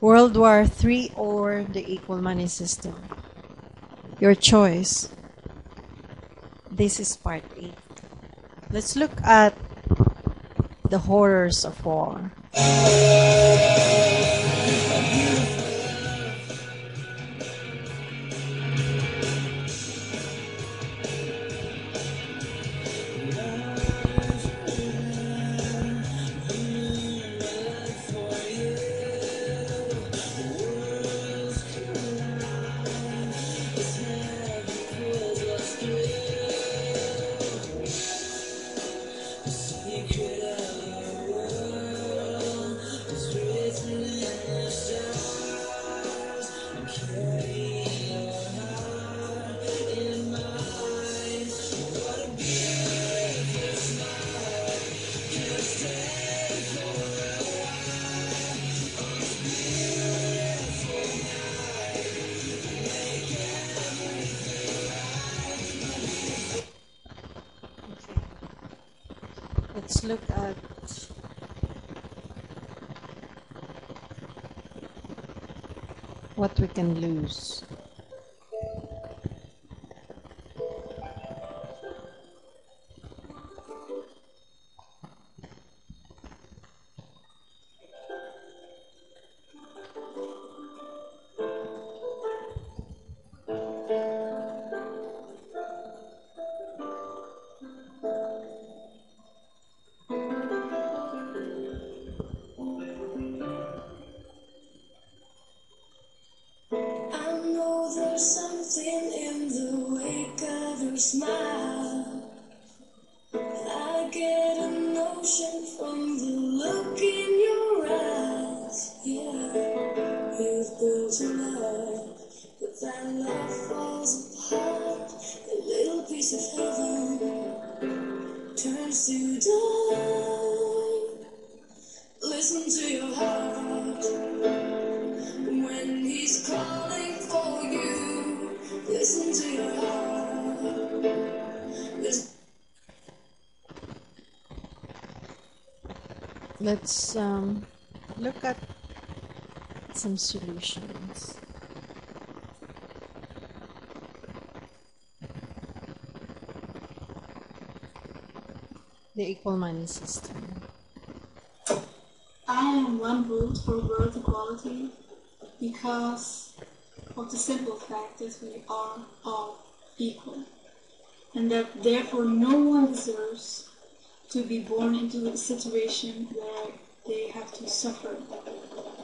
World War III or the equal money system. Your choice. This is part 8. Let's look at the horrors of war. You could Let's look at what we can lose. Of smile. I get a notion from the Let's um, look at some solutions. The equal money system. I am one vote for world equality because of the simple fact that we are all equal and that therefore no one deserves to be born into a situation where they have to suffer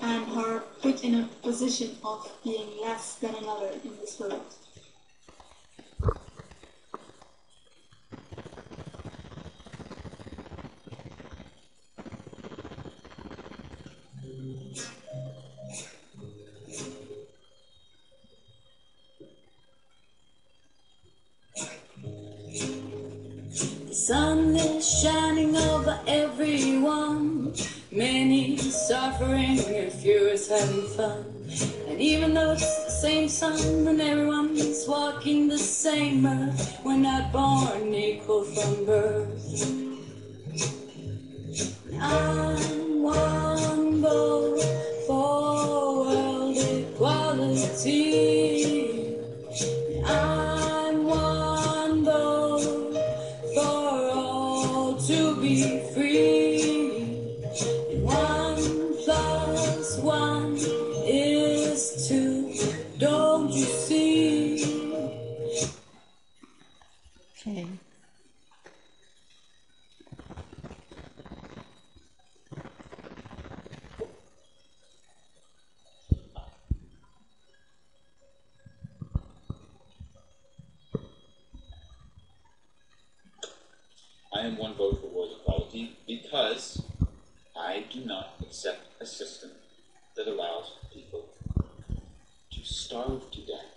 and are put in a position of being less than another in this world. Sun is shining over everyone. Many suffering and few is having fun. And even though it's the same sun and everyone's walking the same earth, we're not born equal from birth. I'm one vote equality because I do not accept a system that allows people to starve to death.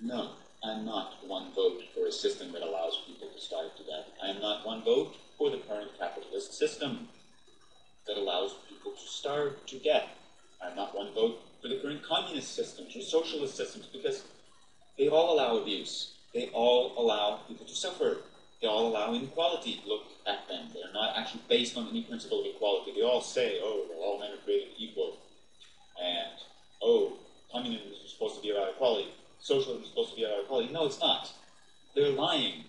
No, I'm not one vote for a system that allows people to starve to death. I am not one vote for the current capitalist system that allows people to starve to death. I'm not one vote for the current communist systems or socialist systems because they all allow abuse. They all allow people to suffer they all allow inequality. Look at them. They're not actually based on any principle of equality. They all say, oh, well, all men are created equal. And, oh, communism is supposed to be about equality. Socialism is supposed to be about equality. No, it's not. They're lying.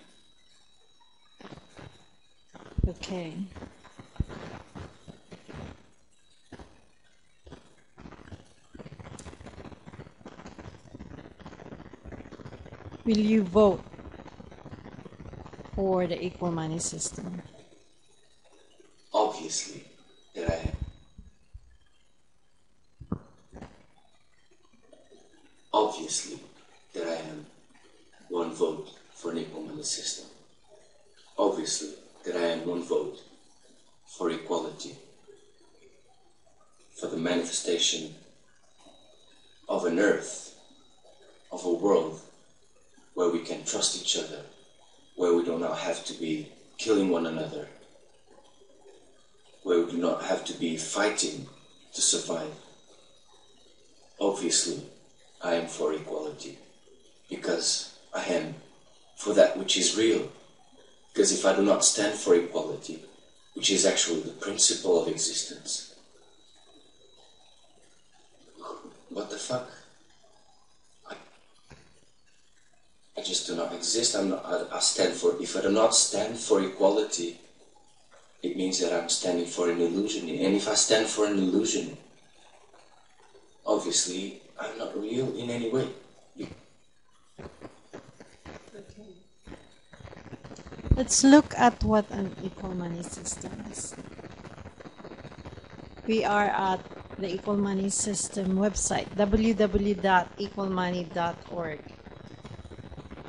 Okay. Will you vote? For the equal money system? Obviously, that I am. Obviously, that I am one vote for an equal money system. Obviously, that I am one vote for equality, for the manifestation of an earth, of a world where we can trust each other, where we do not have to be killing one another, where we do not have to be fighting to survive. Obviously, I am for equality because I am for that which is real. Because if I do not stand for equality, which is actually the principle of existence, what the fuck? I, I just do not exist. I'm not, I, stand for. If I do not stand for equality, it means that I'm standing for an illusion. And if I stand for an illusion, obviously I'm not real in any way. Let's look at what an equal money system is. We are at the Equal Money System website www.equalmoney.org.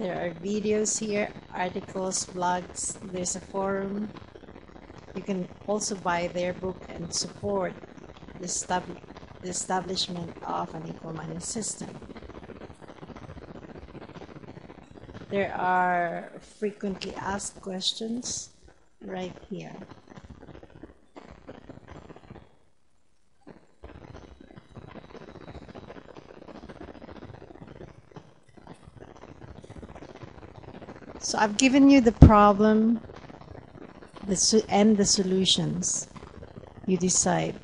There are videos here, articles, blogs, there's a forum. You can also buy their book and support the, stab- the establishment of an equal money system. There are frequently asked questions right here. So I've given you the problem and the solutions. You decide.